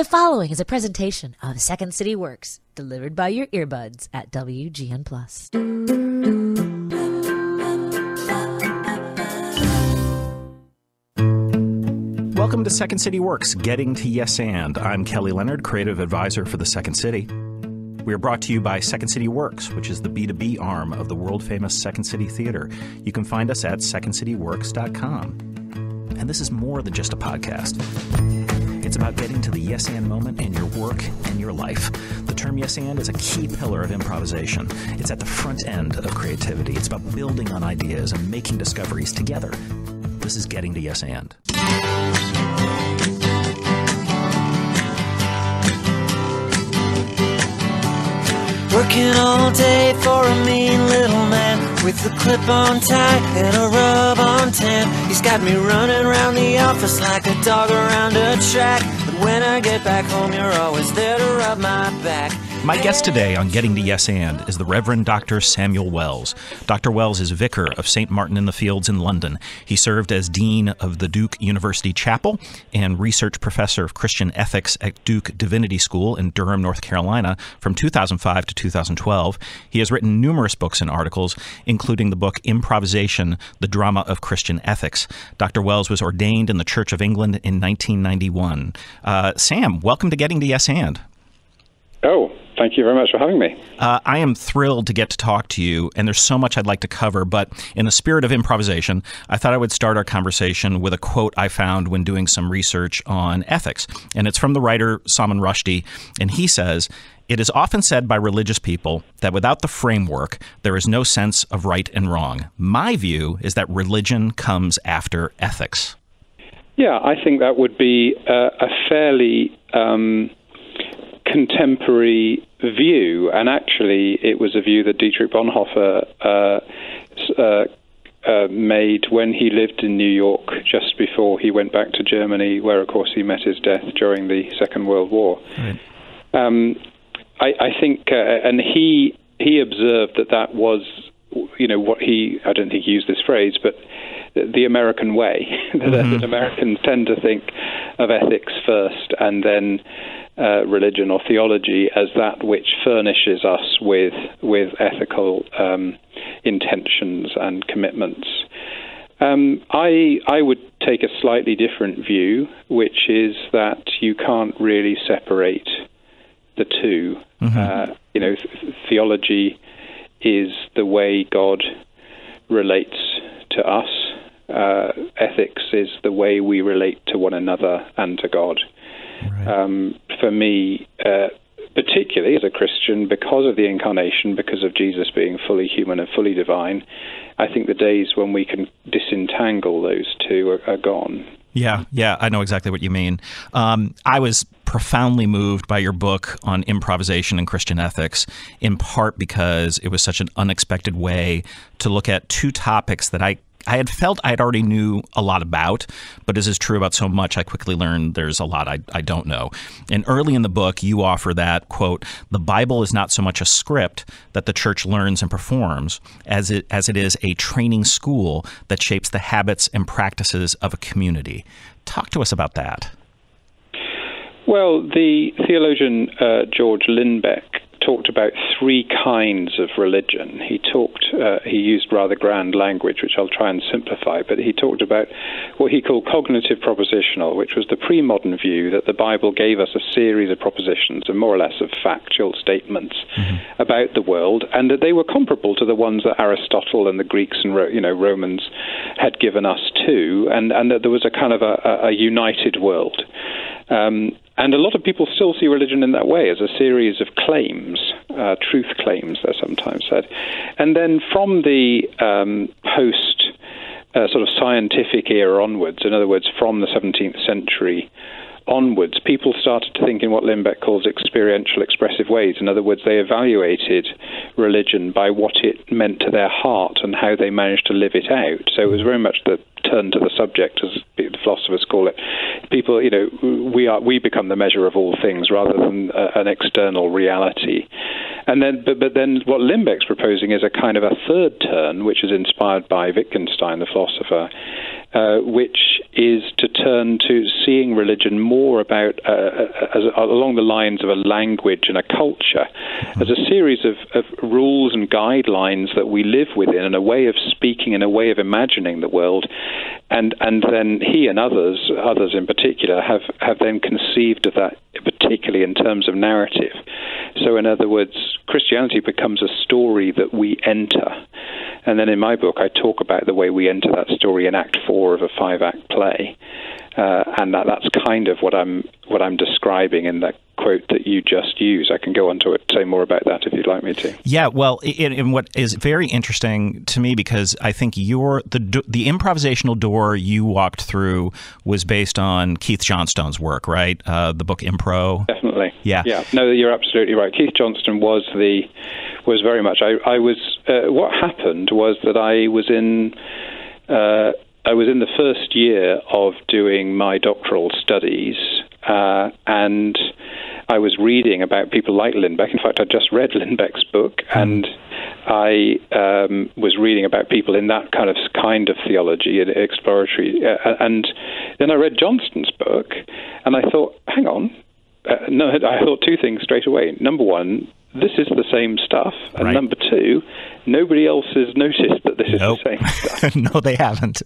The following is a presentation of Second City Works, delivered by your earbuds at WGN Plus. Welcome to Second City Works, Getting to Yes and. I'm Kelly Leonard, creative advisor for the Second City. We are brought to you by Second City Works, which is the B2B arm of the world famous Second City Theater. You can find us at secondcityworks.com. And this is more than just a podcast. It's about getting to the yes and moment in your work and your life. The term yes and is a key pillar of improvisation. It's at the front end of creativity. It's about building on ideas and making discoveries together. This is getting to yes and. Working all day for a mean little man with a clip on tie and a rub on tan. He's got me running around the office like a dog around a track. When I get back home, you're always there to rub my back. My guest today on Getting to Yes and is the Reverend Dr. Samuel Wells. Dr. Wells is vicar of St. Martin in the Fields in London. He served as Dean of the Duke University Chapel and research professor of Christian ethics at Duke Divinity School in Durham, North Carolina from 2005 to 2012. He has written numerous books and articles, including the book Improvisation The Drama of Christian Ethics. Dr. Wells was ordained in the Church of England in 1991. Uh, Sam, welcome to Getting to Yes and. Oh, thank you very much for having me. Uh, I am thrilled to get to talk to you, and there's so much I'd like to cover. But in the spirit of improvisation, I thought I would start our conversation with a quote I found when doing some research on ethics. And it's from the writer Salman Rushdie. And he says, It is often said by religious people that without the framework, there is no sense of right and wrong. My view is that religion comes after ethics. Yeah, I think that would be uh, a fairly. Um, contemporary view, and actually, it was a view that Dietrich Bonhoeffer uh, uh, uh, made when he lived in New York just before he went back to Germany, where, of course, he met his death during the Second World War. Right. Um, I, I, think, uh, and he he observed that that was, you know, what he I don't think he used this phrase, but the American way mm-hmm. that Americans tend to think of ethics first and then uh, religion or theology as that which furnishes us with with ethical um, intentions and commitments. Um, I I would take a slightly different view, which is that you can't really separate the 2 mm-hmm. uh, you know, th- theology is the way God relates to us. Uh, ethics is the way we relate to one another and to God. Right. Um, for me, uh, particularly as a Christian, because of the incarnation, because of Jesus being fully human and fully divine, I think the days when we can disentangle those two are, are gone. Yeah, yeah, I know exactly what you mean. Um, I was profoundly moved by your book on improvisation and Christian ethics, in part because it was such an unexpected way to look at two topics that I I had felt I had already knew a lot about, but as is true about so much, I quickly learned there's a lot I, I don't know. And early in the book, you offer that, quote, the Bible is not so much a script that the church learns and performs as it, as it is a training school that shapes the habits and practices of a community. Talk to us about that. Well, the theologian uh, George Lindbeck talked about three kinds of religion. He talked, uh, he used rather grand language, which I'll try and simplify, but he talked about what he called cognitive propositional, which was the pre modern view that the Bible gave us a series of propositions, and more or less of factual statements mm-hmm. about the world, and that they were comparable to the ones that Aristotle and the Greeks and you know Romans had given us too, and, and that there was a kind of a, a united world. Um, and a lot of people still see religion in that way as a series of claims, uh, truth claims, they're sometimes said. And then from the um, post uh, sort of scientific era onwards, in other words, from the 17th century onwards, people started to think in what Lindbeck calls experiential expressive ways. In other words, they evaluated religion by what it meant to their heart and how they managed to live it out. So it was very much the turn to the subject, as the philosophers call it. People, you know, we are we become the measure of all things rather than uh, an external reality. And then, but, but then what Lindbeck's proposing is a kind of a third turn, which is inspired by Wittgenstein, the philosopher, uh, which is to turn to seeing religion more about uh, uh as, along the lines of a language and a culture, as a series of, of rules and guidelines that we live within, and a way of speaking and a way of imagining the world. And and then he and others, others in particular, have have then conceived of that, particularly in terms of narrative. So, in other words, Christianity becomes a story that we enter. And then in my book, I talk about the way we enter that story in Act Four of a five-act play, uh, and that, that's kind of what I'm what I'm describing in that quote that you just used. I can go on to it, say more about that if you'd like me to. Yeah, well, in, what is very interesting to me because I think your the the improvisational door you walked through was based on Keith Johnstone's work, right? Uh, the book Impro. Definitely. Yeah. Yeah. No, you're absolutely right. Keith Johnstone was the was very much. I, I was. Uh, what happened was that I was in. Uh, I was in the first year of doing my doctoral studies, uh, and I was reading about people like Lindbeck. In fact, I just read Lindbeck's book, hmm. and I um, was reading about people in that kind of kind of theology and exploratory. Uh, and then I read Johnstone's book, and I thought, hang on. Uh, no, I thought two things straight away. Number one, this is the same stuff. And right. number two, nobody else has noticed that this is nope. the same stuff. no, they haven't.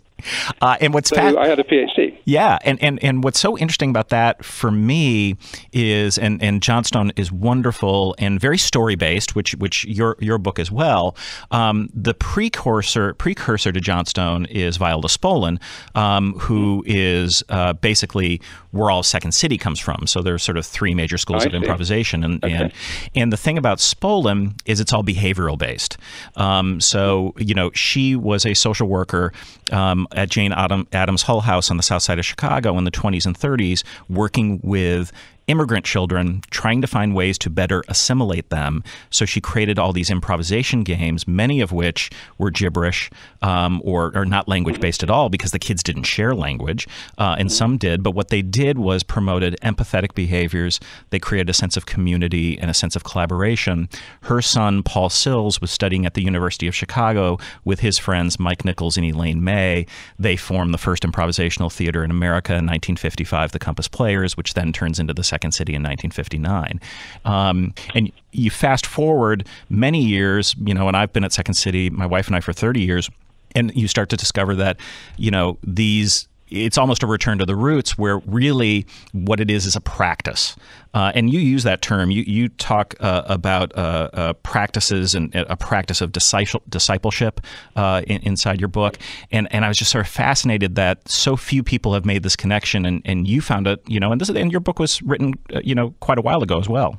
Uh, and what's so fa- I had a PhD. Yeah, and, and and what's so interesting about that for me is, and and Johnstone is wonderful and very story based, which which your your book as well. Um, the precursor precursor to Johnstone is Viola Spolin, um, who is uh, basically where all Second City comes from. So there's sort of three major schools I of see. improvisation, and okay. and and the thing about Spolin is it's all behavioral based. Um, so, you know, she was a social worker um, at Jane Adam, Addams Hull House on the south side of Chicago in the 20s and 30s, working with immigrant children, trying to find ways to better assimilate them. So she created all these improvisation games, many of which were gibberish um, or, or, not language based at all because the kids didn't share language, uh, and some did. But what they did was promoted empathetic behaviors. They created a sense of community and a sense of collaboration. Her son, Paul Sills, was studying at the University of Chicago with his friends Mike Nichols and Elaine May. They formed the first improvisational theater in America in 1955, the Compass Players, which then turns into the Second City in 1959. Um, and you fast forward many years, you know, and I've been at Second City, my wife and I, for 30 years, and you start to discover that, you know, these it's almost a return to the roots where really what it is is a practice. Uh, and you use that term. You, you talk uh, about uh, uh practices and uh, a practice of discipleship uh, in, inside your book. And, and I was just sort of fascinated that so few people have made this connection. And, and you found it, you know, and, this, and your book was written, you know, quite a while ago as well.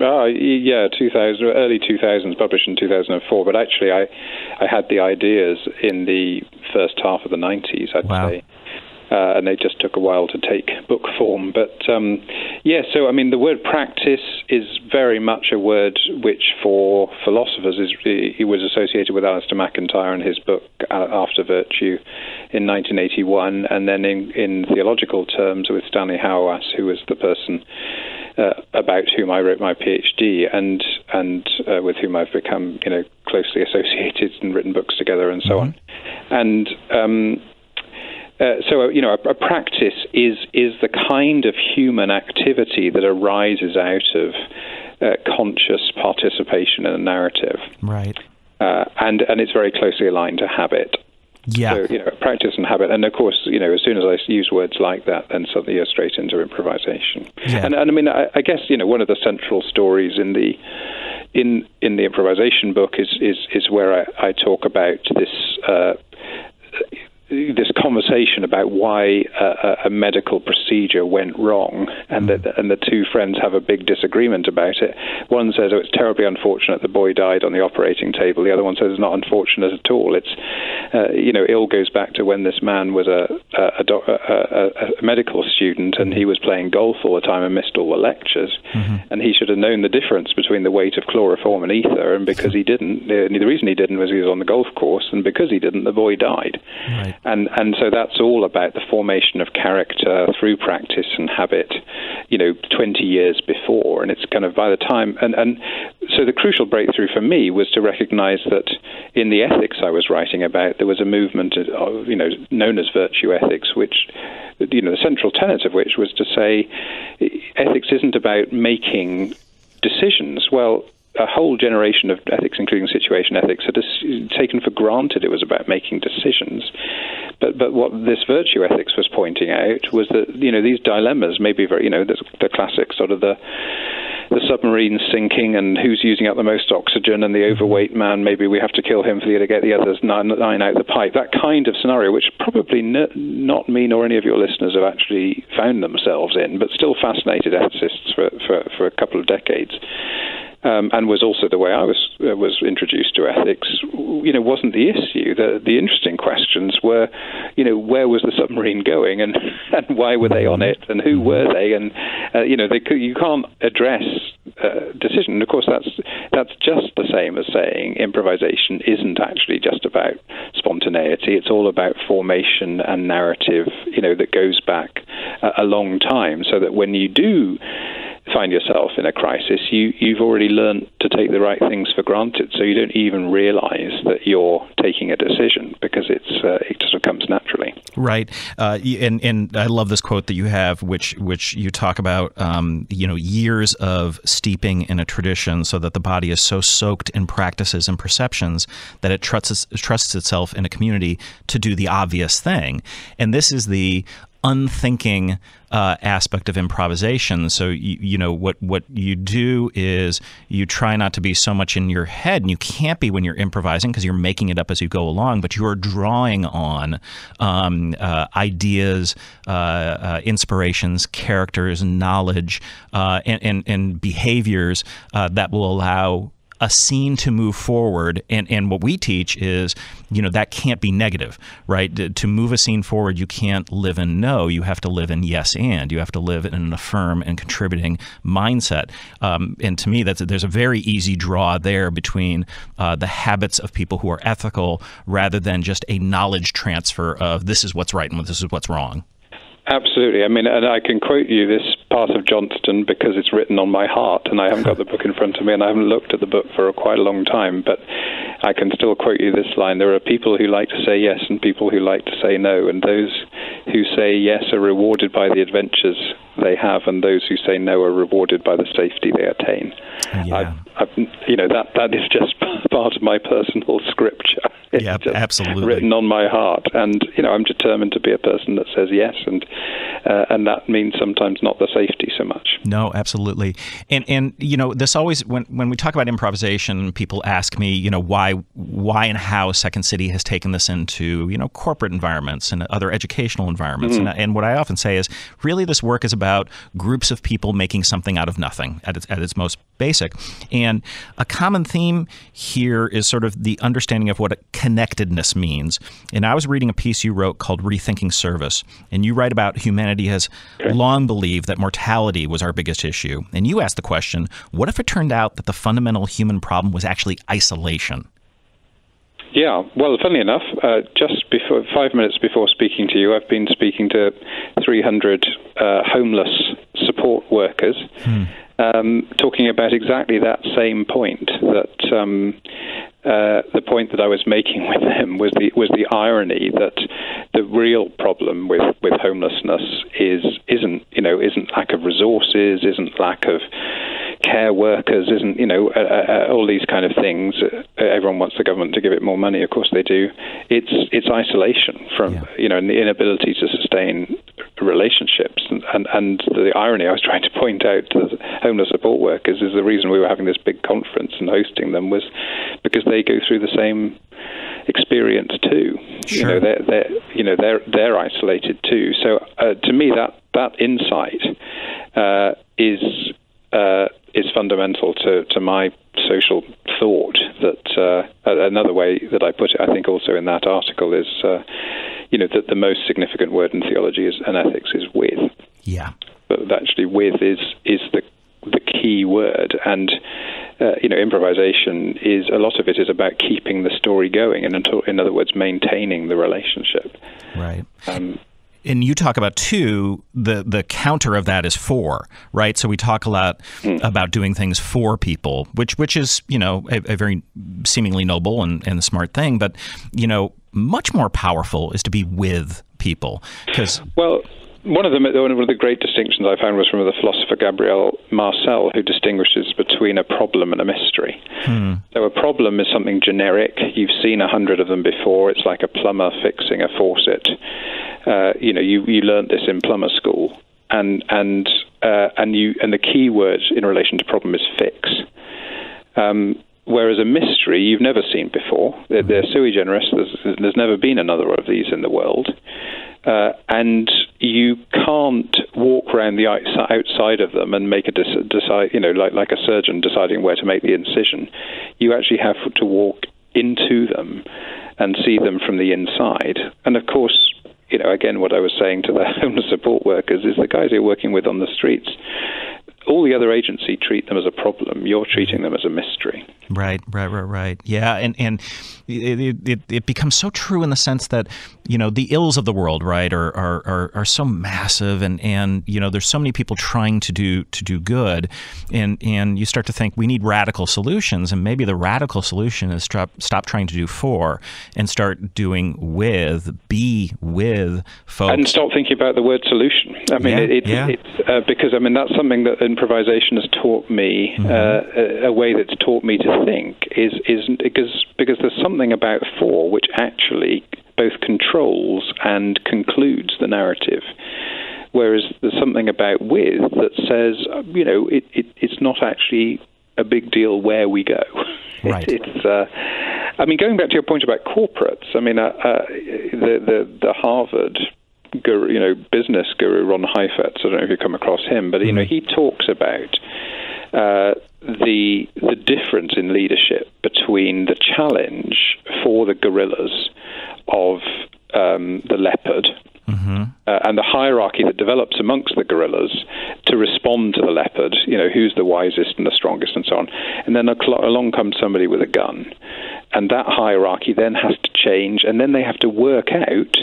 Oh, yeah, 2000, early 2000s, published in 2004. But actually, I, I had the ideas in the first half of the 90s, I'd wow. say. Uh, and they just took a while to take book form. But um, yeah, so I mean, the word practice is very much a word which, for philosophers, is he was associated with Alasdair MacIntyre in his book uh, After Virtue in 1981, and then in, in theological terms with Stanley Hauerwas, who was the person uh, about whom I wrote my PhD and and uh, with whom I've become you know closely associated and written books together and so mm-hmm. on. And um, uh, so, you know, a, a, practice is is the kind of human activity that arises out of uh, conscious participation in a narrative, right? Uh, and and it's very closely aligned to habit. Yeah. So, you know, practice and habit. And of course, you know, as soon as I use words like that, then suddenly you're straight into improvisation. Yeah. And, and I mean, I, I guess, you know, one of the central stories in the in in the improvisation book is is is where I, I talk about this uh, this conversation about why a, a, medical procedure went wrong, and mm. and the two friends have a big disagreement about it. One says, "Oh, it's terribly unfortunate the boy died on the operating table." The other one says, "It's not unfortunate at all. It's uh, you know, it all goes back to when this man was a a, a a, medical student and he was playing golf all the time and missed all the lectures, mm-hmm. and he should have known the difference between the weight of chloroform and ether, and because he didn't, the, the reason he didn't was he was on the golf course, and because he didn't, the boy died." Right. And and so that's all about the formation of character through practice and habit, you know, 20 years before, and it's kind of by the time and and so the crucial breakthrough for me was to recognize that in the ethics I was writing about, there was a movement of, you know known as virtue ethics, which you know the central tenet of which was to say ethics isn't about making decisions. Well, a whole generation of ethics, including situation ethics, had taken for granted it was about making decisions. But but what this virtue ethics was pointing out was that you know these dilemmas may be very you know the, the classic sort of the the submarine sinking and who's using up the most oxygen and the mm-hmm. overweight man maybe we have to kill him for the to get the others nine, nine out of the pipe that kind of scenario which probably n- not me nor any of your listeners have actually found themselves in but still fascinated ethicists for, for, for a couple of decades um, and was also the way I was uh, was introduced to ethics. You know, wasn't the issue. The the interesting questions were, you know, where was the submarine going, and and why were they on it, and who were they, and uh, you know, they you can't address uh, decision. And of course, that's that's just the same as saying improvisation isn't actually just about spontaneity. It's all about formation and narrative. You know, that goes back a, a long time, so that when you do find yourself in a crisis, you, you've already learned to take the right things for granted. So you don't even realize that you're taking a decision because it's uh, it sort of comes naturally. Right. Uh, and, and I love this quote that you have, which, which you talk about, um, you know, years of steeping in a tradition so that the body is so soaked in practices and perceptions that it trusts, trusts itself in a community to do the obvious thing. And this is the unthinking uh, aspect of improvisation. So you, you know what what you do is you try not to be so much in your head, and you can't be when you're improvising because you're making it up as you go along. But you are drawing on um, uh, ideas, uh, uh inspirations, characters, knowledge, uh, and, and, and behaviors uh, that will allow a scene to move forward. And, and what we teach is, you know, that can't be negative, right? To move a scene forward, you can't live in no. You have to live in yes and. You have to live in an affirm and contributing mindset. Um, and to me, that's there's a very easy draw there between uh, the habits of people who are ethical rather than just a knowledge transfer of this is what's right and this is what's wrong. Absolutely. I mean, and I can quote you this part of Johnstone because it's written on my heart, and I haven't got the book in front of me, and I haven't looked at the book for quite a long time, but I can still quote you this line. There are people who like to say yes and people who like to say no, and those who say yes are rewarded by the adventures they have, and those who say no are rewarded by the safety they attain. Yeah. I, I, you know that that is just part of my personal scripture. It's yeah, absolutely. Written on my heart, and you know I'm determined to be a person that says yes, and uh, and that means sometimes not the safety so much. No, absolutely. And and you know this always when when we talk about improvisation, people ask me, you know, why why and how Second City has taken this into you know corporate environments and other educational environments, mm-hmm. and, and what I often say is really this work is about groups of people making something out of nothing at its, at its most basic. And a common theme here is sort of the understanding of what connectedness means. And I was reading a piece you wrote called Rethinking Service, and you write about humanity has long believed that mortality was our biggest issue. And you asked the question what if it turned out that the fundamental human problem was actually isolation? Yeah, well, funny enough, uh, just before five minutes before speaking to you, I've been speaking to 300 uh, homeless support workers. Hmm um, talking about exactly that same point that um, uh, the point that I was making with them was the was the irony that the real problem with, with homelessness is isn't you know isn't lack of resources, isn't lack of care workers, isn't you know uh, uh, all these kind of things. Uh, everyone wants the government to give it more money, of course they do. It's it's isolation from yeah. you know and the inability to sustain relationships. And, and, and the irony I was trying to point out to homeless support workers is the reason we were having this big conference and hosting them was because they go through the same experience too. Sure. You know, they're, they're you know they're they're isolated too. So uh, to me, that that insight uh, is uh, is fundamental to, to my social thought. That uh, another way that I put it, I think, also in that article is, uh, you know, that the most significant word in theology is and ethics is with. Yeah. But actually, with is is the the key word, and uh, you know, improvisation is a lot of it is about keeping the story going, and in other words, maintaining the relationship. Right. Um, and you talk about two the the counter of that is four right so we talk a lot mm. about doing things for people which which is you know a, a very seemingly noble and, and smart thing but you know much more powerful is to be with people because well one of the one of the great distinctions I found was from the philosopher Gabriel Marcel, who distinguishes between a problem and a mystery. Hmm. So a problem is something generic. You've seen a hundred of them before. It's like a plumber fixing a faucet. Uh, you know, you you learned this in plumber school, and and uh, and you and the key word in relation to problem is fix. Um, whereas a mystery you've never seen before. They're, they're sui generis. There's, there's never been another of these in the world. Uh, and you can't walk around the outside of them and make a decide, you know, like like a surgeon deciding where to make the incision. You actually have to walk into them and see them from the inside. And of course, you know, again, what I was saying to the homeless support workers is the guys you're working with on the streets all the other agencies treat them as a problem. You're treating them as a mystery. Right, right, right, right. Yeah, and and it, it, it becomes so true in the sense that you know the ills of the world, right, are, are are are so massive, and and you know there's so many people trying to do to do good, and and you start to think we need radical solutions, and maybe the radical solution is stop stop trying to do for and start doing with, be with folks, and stop thinking about the word solution. I mean, yeah, it, it, yeah. it's uh, because I mean that's something that improvisation has taught me mm-hmm. uh, a, a, way that's taught me to think is is because because there's something about for which actually both controls and concludes the narrative. Whereas there's something about with that says, you know, it, it, it's not actually a big deal where we go. Right. It, it's, uh, I mean, going back to your point about corporates, I mean, uh, uh, the, the the Harvard guru, you know, business guru Ron Heifetz. I don't know if you come across him, but you know, mm-hmm. he talks about uh, the the difference in leadership between the challenge for the gorillas of um, the leopard. Mm-hmm. Uh, and the hierarchy that develops amongst the gorillas to respond to the leopard, you know, who's the wisest and the strongest and so on. And then along comes somebody with a gun. And that hierarchy then has to change, and then they have to work out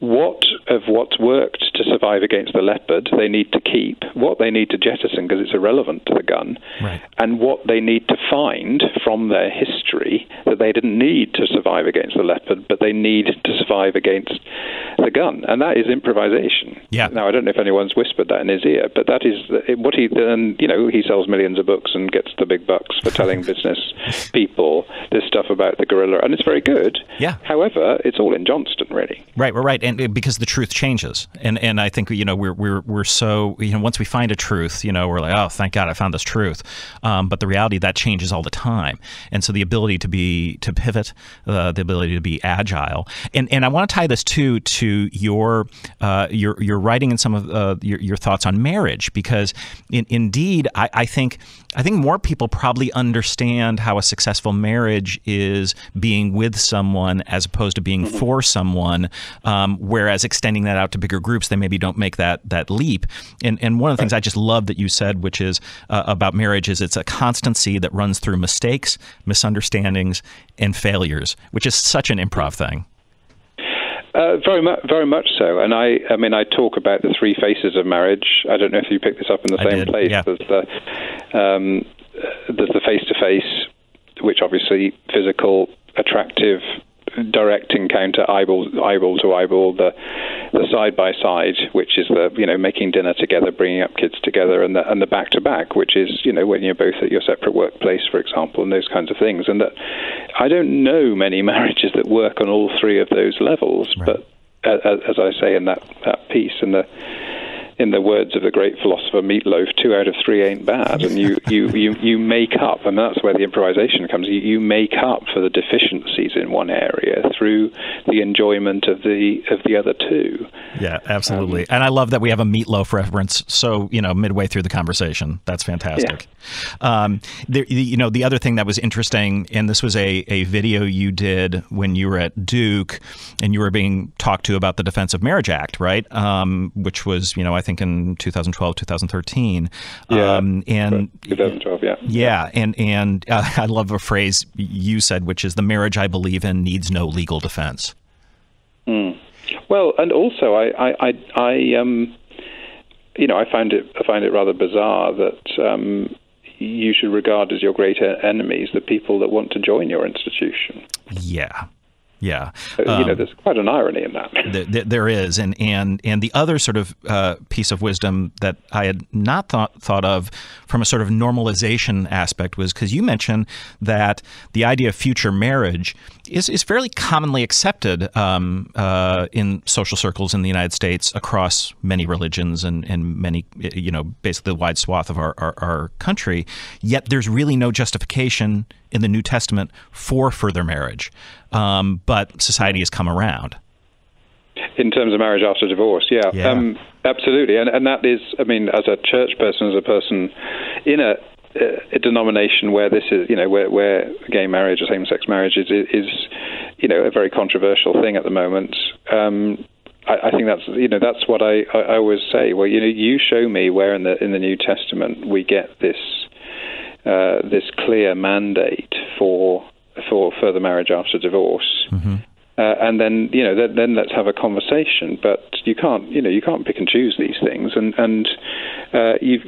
what of what's worked to survive against the leopard they need to keep, what they need to jettison because it's irrelevant to the gun, right. and what they need to find from their history that they didn't need to survive against the leopard, but they need to survive against the gun. And that is improvisation. Yeah. Now, I don't know if anyone's whispered that in his ear, but that is what he, then, you know, he sells millions of books and gets the big bucks for telling business people this stuff about the gorilla, and it's very good. Yeah. However, it's all in Johnstone, really. Right, right, right. And because the truth changes. And and I think, you know, we're, we're, we're so, you know, once we find a truth, you know, we're like, oh, thank God I found this truth. Um, but the reality, that changes all the time. And so the ability to be, to pivot, uh, the ability to be agile. And, and I want to tie this too to your, uh, your, your writing and some of uh, your, your thoughts on marriage, because in, indeed, I, I think, I think more people probably understand how a successful marriage is being with someone as opposed to being mm-hmm. for someone. Um, whereas extending that out to bigger groups, they maybe don't make that that leap. And and one of the things I just love that you said, which is uh, about marriage, is it's a constancy that runs through mistakes, misunderstandings, and failures, which is such an improv thing. Uh, very much, very much so. And I, I mean, I talk about the three faces of marriage. I don't know if you picked this up in the I same did. place. Yeah. There's the, um, there's the face-to-face, which obviously physical, attractive, direct encounter, eyeball eyeball to eyeball, the the side by side, which is the you know making dinner together, bringing up kids together, and the and the back to back, which is you know when you're both at your separate workplace, for example, and those kinds of things. And that I don't know many marriages that work on all three of those levels, right. but as I say in that that piece, and the in the words of the great philosopher Meatloaf, two out of three ain't bad, and you you, you, you make up, and that's where the improvisation comes. You, you make up for the deficiencies in one area through the enjoyment of the of the other two. Yeah, absolutely. Um, and I love that we have a Meatloaf reference. So you know, midway through the conversation, that's fantastic. Yeah. Um, you know, the other thing that was interesting, and this was a a video you did when you were at Duke, and you were being talked to about the Defense of Marriage Act, right? Um, which was, you know, I think think in 2012, 2013. Yeah, um, and 2012, yeah. Yeah, and and uh, I love a phrase you said, which is the marriage I believe in needs no legal defense. Mm. Well, and also I, I, I, I um, you know, I find it I find it rather bizarre that um, you should regard as your great enemies the people that want to join your institution. Yeah. Yeah, um, you know, um, there's quite an irony in that. Th- there is, and and and the other sort of uh, piece of wisdom that I had not thought thought of from a sort of normalization aspect was because you mentioned that the idea of future marriage is, is fairly commonly accepted um, uh, in social circles in the United States across many religions and, and many, you know, basically the wide swath of our, our, our country. Yet there's really no justification in the New Testament for further marriage. Um, but society has come around. In terms of marriage after divorce, yeah, yeah. Um, absolutely, and and that is, I mean, as a church person, as a person in a a denomination where this is, you know, where, where gay marriage or same-sex marriage is, is, you know, a very controversial thing at the moment. Um, I, I, think that's, you know, that's what I, I, always say. Well, you know, you show me where in the in the New Testament we get this uh, this clear mandate for for further marriage after divorce. Mm-hmm. Uh, and then you know then, then, let's have a conversation. But you can't you know you can't pick and choose these things. And and uh, you,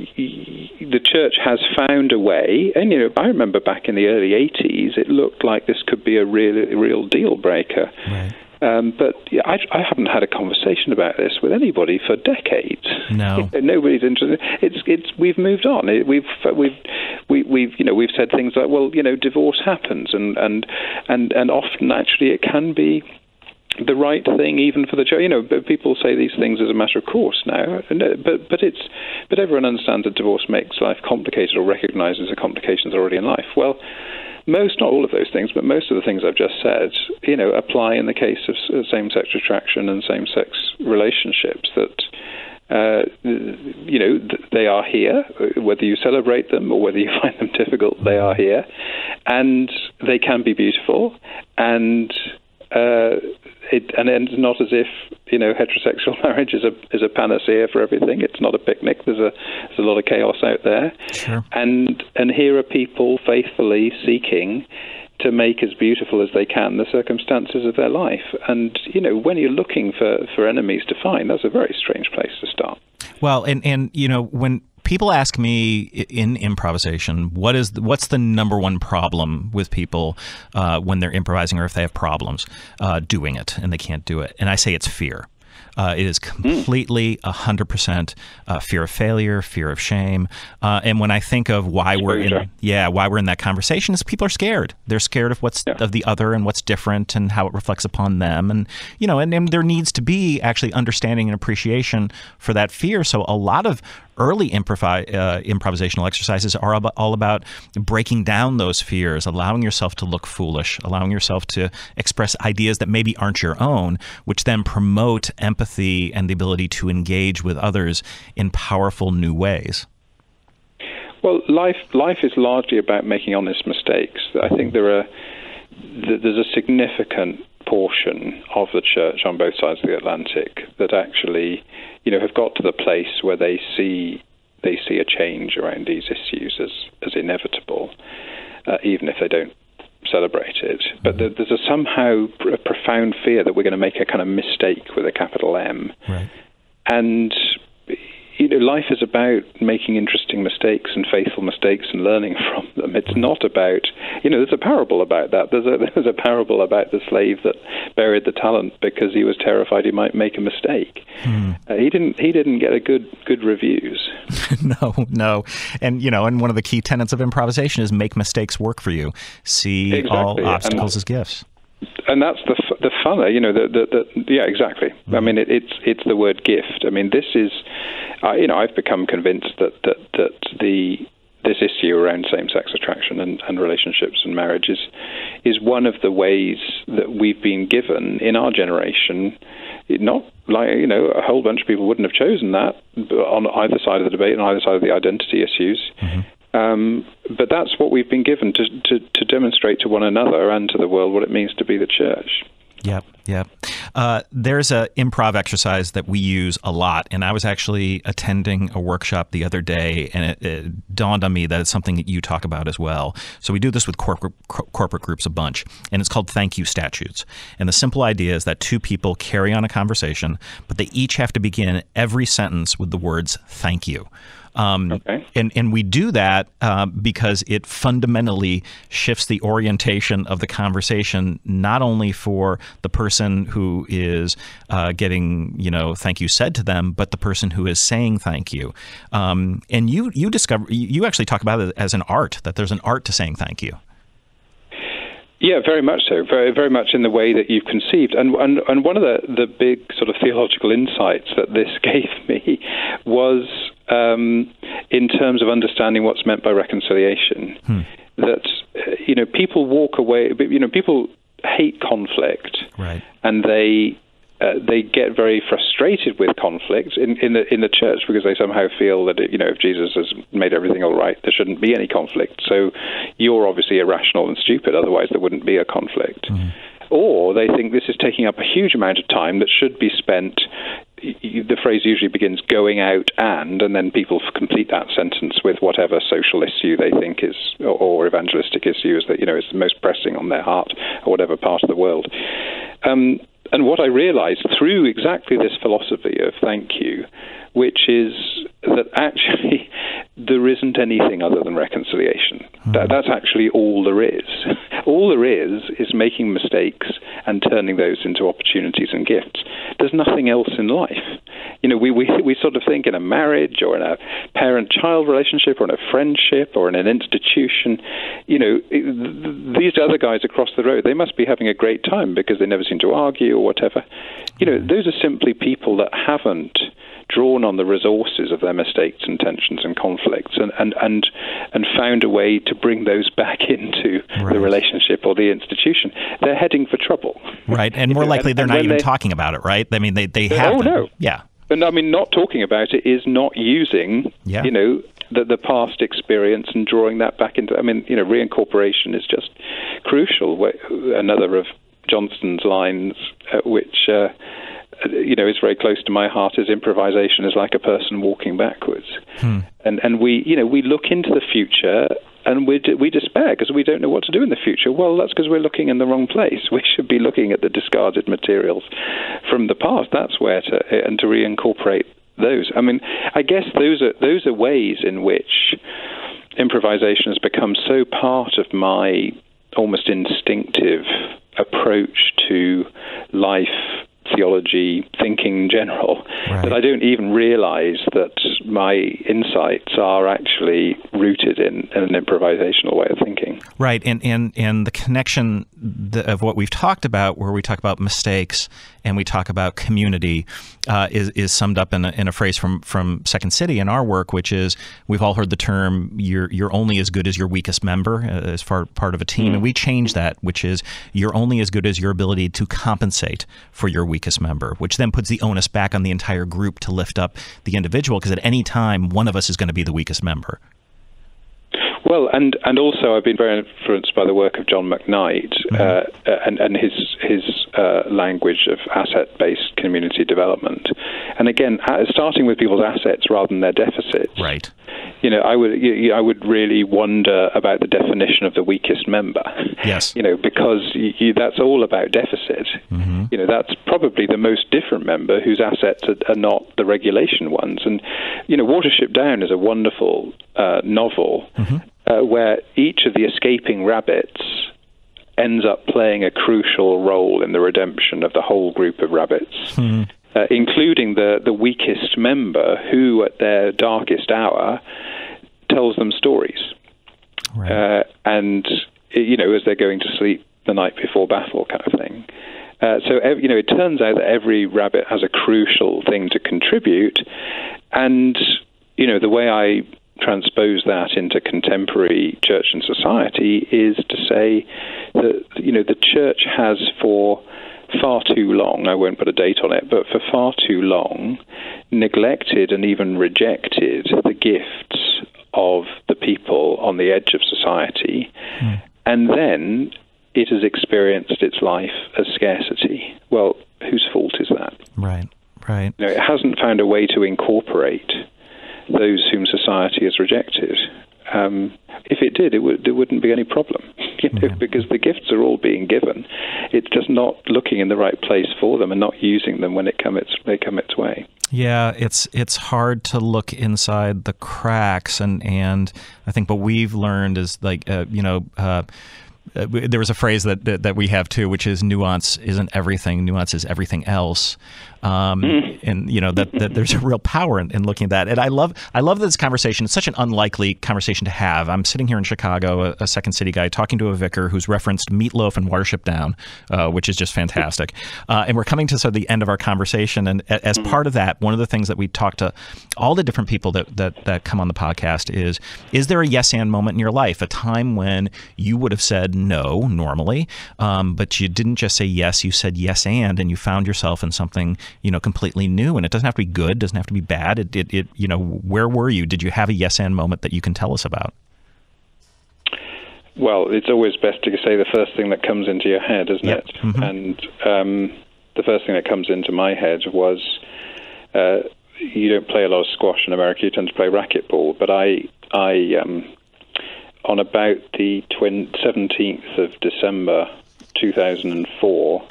the church has found a way. And you know I remember back in the early '80s, it looked like this could be a real real deal breaker. Right. Um, but yeah, I, I, haven't had a conversation about this with anybody for decades. No, nobody's interested. It's it's we've moved on. We've we've we, we've you know we've said things like well you know divorce happens and and and and often actually it can be the right thing even for the church. You know, people say these things as a matter of course now, uh, but but it's but everyone understands that divorce makes life complicated or recognises the complications already in life. Well, most, not all of those things, but most of the things I've just said, you know, apply in the case of same-sex attraction and same-sex relationships. That uh, you know, they are here. Whether you celebrate them or whether you find them difficult, they are here, and they can be beautiful. And uh, it, and it's not as if you know heterosexual marriage is a is a panacea for everything. It's not a picnic. There's a there's a lot of chaos out there, sure. and and here are people faithfully seeking to make as beautiful as they can the circumstances of their life. And you know, when you're looking for for enemies to find, that's a very strange place to start. Well, and and you know when people ask me in improvisation what is the, what's the number one problem with people uh, when they're improvising or if they have problems uh, doing it and they can't do it and i say it's fear uh, it is completely a hundred percent uh, fear of failure, fear of shame, uh, and when I think of why we're in, yeah, why we're in that conversation is people are scared. They're scared of what's yeah. of the other and what's different and how it reflects upon them, and you know, and, and there needs to be actually understanding and appreciation for that fear. So a lot of early improvi- uh, improvisational exercises are all about breaking down those fears, allowing yourself to look foolish, allowing yourself to express ideas that maybe aren't your own, which then promote empathy and the ability to engage with others in powerful new ways. Well, life life is largely about making honest mistakes. I think there are there's a significant portion of the church on both sides of the Atlantic that actually, you know, have got to the place where they see they see a change around these issues as as inevitable, uh, even if they don't celebrate it. But mm-hmm. there's a somehow a profound fear that we're going to make a kind of mistake with a capital M, right. and you know, life is about making interesting mistakes and faithful mistakes and learning from them. It's not about, you know, there's a parable about that. There's a there's a parable about the slave that buried the talent because he was terrified he might make a mistake. Hmm. Uh, he didn't he didn't get a good good reviews. no, no, and you know, and one of the key tenets of improvisation is make mistakes work for you. See exactly. all obstacles and, as gifts and that's the the funner, you know, the, the, the yeah, exactly. Mm-hmm. I mean, it, it's it's the word gift. I mean, this is, uh, you know, I've become convinced that that that the this issue around same-sex attraction and, and relationships and marriage is is one of the ways that we've been given in our generation. Not like you know, a whole bunch of people wouldn't have chosen that on either side of the debate, on either side of the identity issues. Mm-hmm. Um, but that's what we've been given to, to, to, demonstrate to one another and to the world what it means to be the church. Yep, yep. Uh, there's a improv exercise that we use a lot, and I was actually attending a workshop the other day, and it, it dawned on me that it's something that you talk about as well. So we do this with corporate corporate groups a bunch, and it's called thank you statutes. And the simple idea is that two people carry on a conversation, but they each have to begin every sentence with the words "thank you." Um, okay. And and we do that uh, because it fundamentally shifts the orientation of the conversation, not only for the person who is uh, getting you know thank you said to them, but the person who is saying thank you. Um, and you you discover you actually talk about it as an art that there's an art to saying thank you. Yeah, very much so. Very, very much in the way that you've conceived. And, and, and one of the, the big sort of theological insights that this gave me was um, in terms of understanding what's meant by reconciliation. Hmm. That, uh, you know, people walk away, you know, people hate conflict. Right. And they uh, they get very frustrated with conflict in, in the in the church because they somehow feel that it, you know if Jesus has made everything all right, there shouldn't be any conflict. So you're obviously irrational and stupid. Otherwise, there wouldn't be a conflict. Mm-hmm. Or they think this is taking up a huge amount of time that should be spent the phrase usually begins going out and, and then people complete that sentence with whatever social issue they think is, or, or evangelistic issue is that you know is the most pressing on their heart, or whatever part of the world. Um, and what I realized through exactly this philosophy of thank you, which is that actually there isn't anything other than reconciliation. Mm-hmm. That, that's actually all there is. all there is is making mistakes and turning those into opportunities and gifts. There's nothing else in life. You know, we, we, we sort of think in a marriage or in a parent child relationship or in a friendship or in an institution, you know, these other guys across the road, they must be having a great time because they never seem to argue or whatever. You know, those are simply people that haven't drawn on the resources of their mistakes and tensions and conflicts and, and, and, and found a way to bring those back into right. the relationship or the institution, they're heading for trouble. Right. And more likely they're and, not even they, talking about it, right? I mean, they, they have. Oh, no. Yeah. And I mean, not talking about it is not using, yeah. you know, the, the past experience and drawing that back into. I mean, you know, reincorporation is just crucial. Another of Johnstone's lines, uh, which uh, you know is very close to my heart is improvisation is like a person walking backwards hmm. and and we you know we look into the future and we we despair because we don't know what to do in the future. Well that's because we're looking in the wrong place. We should be looking at the discarded materials from the past. That's where to eh, and to reincorporate those. I mean i guess those are those are ways in which improvisation has become so part of my almost instinctive approach to life theology, thinking in general, right. that I don't even realize that my insights are actually rooted in, in, an improvisational way of thinking. Right, and and and the connection of what we've talked about, where we talk about mistakes and we talk about community, uh, is is summed up in a, in a phrase from from Second City in our work, which is we've all heard the term "you're you're only as good as your weakest member" uh, as far part of a team, mm. and we change that, which is you're only as good as your ability to compensate for your weakest member, which then puts the onus back on the entire group to lift up the individual, because at any time one of us is going to be the weakest member. Well, and, and also I've been very influenced by the work of John McKnight mm-hmm. uh, and, and his his uh, language of asset-based community development. And again, starting with people's assets rather than their deficits. Right. You know, I would you, I would really wonder about the definition of the weakest member. Yes. You know, because you, that's all about deficit. Mm-hmm. You know, that's probably the most different member whose assets are, are, not the regulation ones. And you know, Watership Down is a wonderful uh, novel. Mm-hmm. Uh, where each of the escaping rabbits ends up playing a crucial role in the redemption of the whole group of rabbits, mm. Uh, including the, the weakest member who, at their darkest hour, tells them stories. Right. Uh, and, you know, as they're going to sleep the night before battle, kind of thing. Uh, so, you know, it turns out that every rabbit has a crucial thing to contribute. And, you know, the way I transpose that into contemporary church and society is to say that you know the church has for far too long, I won't put a date on it, but for far too long neglected and even rejected the gifts of the people on the edge of society. Mm. And then it has experienced its life as scarcity. Well, whose fault is that? Right, right. You know, it hasn't found a way to incorporate those whom society has rejected. Um, if it did, it would, there wouldn't be any problem, you know, yeah. because the gifts are all being given. It's just not looking in the right place for them and not using them when it come its, they come its way. Yeah, it's it's hard to look inside the cracks, and and I think what we've learned is like uh, you know. Uh, uh, there was a phrase that, that, that we have too, which is nuance isn't everything. Nuance is everything else. Um, mm. and you know that, that there's a real power in, in, looking at that. And I love I love this conversation. It's such an unlikely conversation to have. I'm sitting here in Chicago, a, a Second City guy, talking to a vicar who's referenced Meatloaf and Watership Down, uh, which is just fantastic. Uh, and we're coming to sort of the end of our conversation. And as mm. part of that, one of the things that we talk to all the different people that, that that come on the podcast is: Is there a yes and moment in your life, a time when you would have said no normally, um, but you didn't just say yes, you said yes and, and you found yourself in something you know completely new. And it doesn't have to be good doesn't have to be bad. It, it, it you know where were you? Did you have a yes and moment that you can tell us about? Well it's always best to say the first thing that comes into your head isn't yep. it? Mm-hmm. and um, the first thing that comes into my head was uh, you don't play a lot of squash in America you tend to play racquetball. But I I um, on about the 17th of December 2004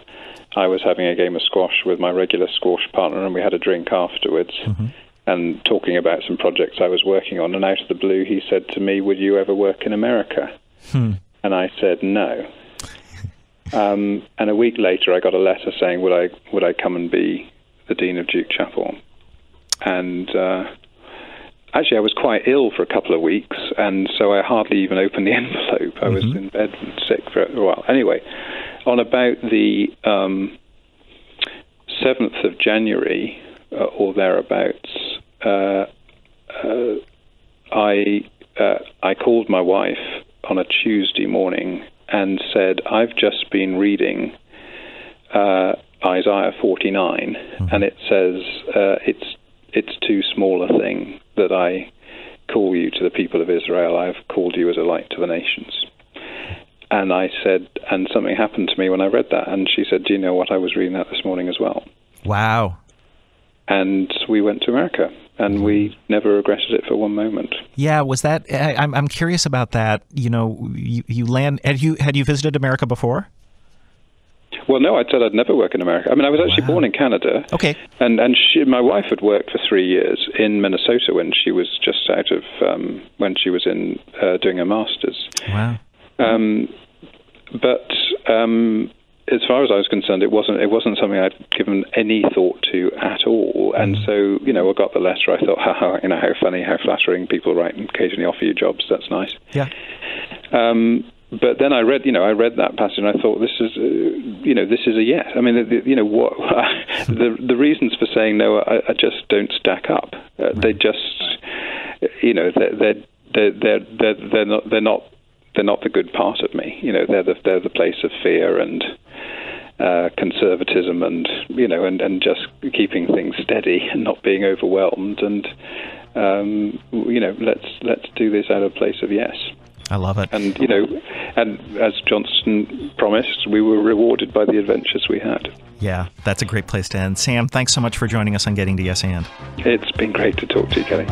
I was having a game of squash with my regular squash partner, and we had a drink afterwards. Mm-hmm. And talking about some projects I was working on, and out of the blue, he said to me, "Would you ever work in America?" Hmm. And I said no. um, and a week later, I got a letter saying, "Would I would I come and be the dean of Duke Chapel?" And uh, actually, I was quite ill for a couple of weeks, and so I hardly even opened the envelope. I mm-hmm. was in bed sick for a while. Anyway, on about the um, 7th of January uh, or thereabouts, uh, uh, I uh, I called my wife on a Tuesday morning and said, "I've just been reading uh, Isaiah 49, mm-hmm. and it says uh, it's it's too small a thing that I." call you to the people of Israel. I've called you as a light to the nations. And I said, and something happened to me when I read that. And she said, Do you know what? I was reading that this morning as well. Wow. And we went to America and we never regretted it for one moment. Yeah, was that? I, am I'm curious about that. You know, you, you land. Had you had you visited America before? Well, no, I said I'd never work in America. I mean, I was actually wow. born in Canada. Okay. And and she, my wife had worked for three years in Minnesota when she was just out of um, when she was in uh, doing her masters. Wow. Um, but um, as far as I was concerned, it wasn't it wasn't something I'd given any thought to at all. And mm. so, you know, I got the letter. I thought, how you know, how funny, how flattering. People write and occasionally offer you jobs. That's nice. Yeah. Um, but then I read, you know, I read that passage and I thought, this is, uh, you know, this is a yes. I mean, the, the, you know, what the the reasons for saying no, I, I just don't stack up. Uh. They just, you know, they're they're they're they're, they're not they're not they're not the good part of me. You know, they're the they're the place of fear and uh, conservatism, and you know, and and just keeping things steady and not being overwhelmed. And um, you know, let's let's do this out of place of yes. I love it. And you know, and as Johnstone promised, we were rewarded by the adventures we had. Yeah, that's a great place to end. Sam, thanks so much for joining us on Getting to Yes and. It's been great to talk to you, Kelly.